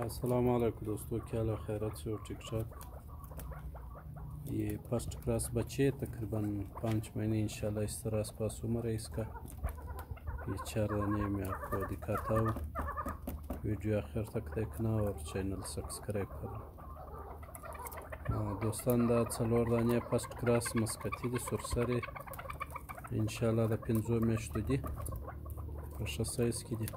السلام علیکم دوستو کیا اللہ خیرت سے ہو ٹھیک ٹھاک یہ فرسٹ کلاس بچے تقریباً پانچ مہینے انشاءاللہ اس طرح آس پاس عمر ہے اس کا یہ چار دانے میں آپ کو دکھاتا ہوں ویڈیو آخر تک دیکھنا اور چینل سبسکرائب کرنا دوستان دا څلور دانې فرسټ کلاس مسکتي دي سور سرې انشاءالله د پنځو میاشتو دي په ښه سایز کې دي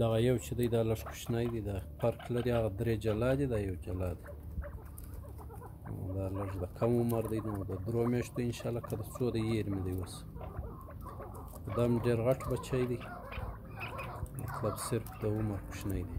دا یو چې دی دا لږ کوچنی دی دا فرق لري هغه درې جلا دي دا یو جلا دی دا لږ د کم عمر دی نو د درو میاشتو انشاءالله که د څو د ییر مې دی اوس دا هم ډېر غټ بچی دی مطلب صرف د عمر کوچنی دی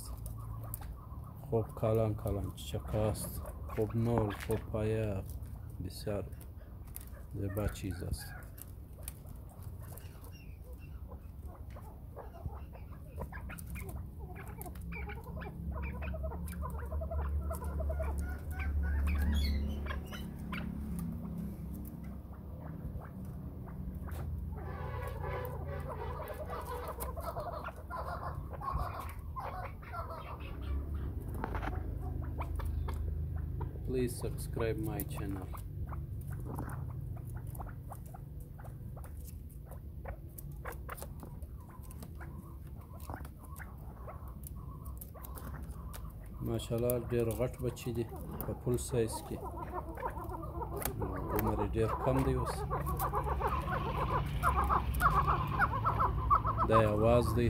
خوب کلان کلان چکاست خوب نول خوب پایه بسیار زیبا چیز است please subscribe my channel. ماشاءالله ډېر غټ بچي دي په فل سایز کې عمر یې ډېر کم دی اوس دا یې اواز دی